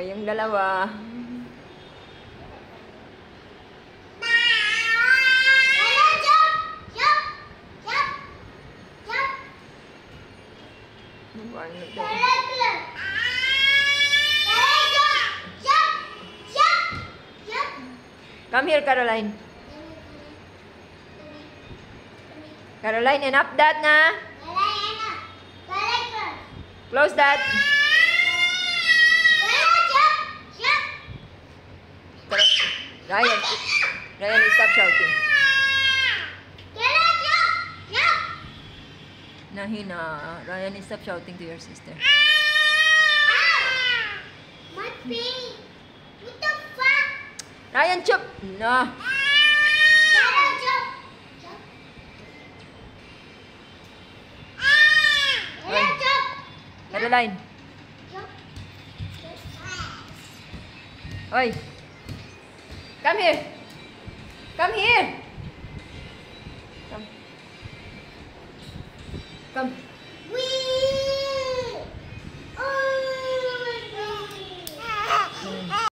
yung dalawa. Hello, jump! Jump! Jump! Jump! Ano! Jump! Come here, Caroline. Caroline, enough that na. Close that. Ryan, Ryan, stop shouting. Nahina. Ryan, stop shouting to your sister. Ryan, chup! No. Caroline. Oi. Come here. Come here. Come. Come.